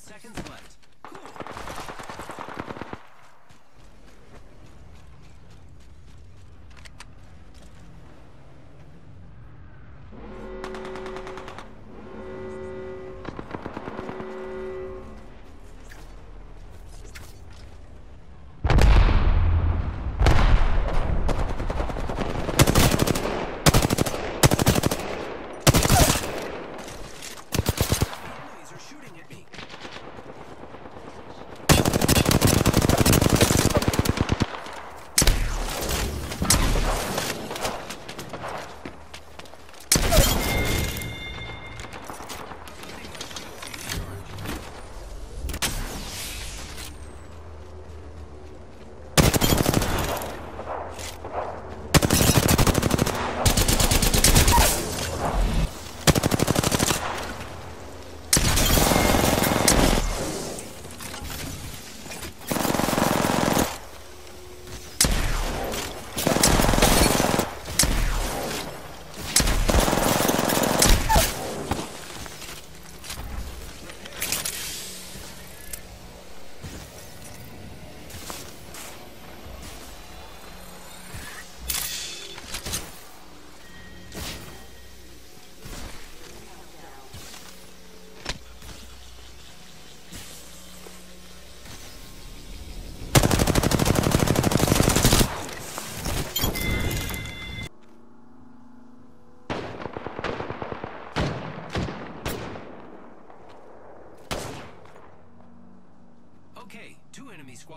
seconds left.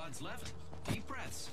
Squad's level. Deep breaths.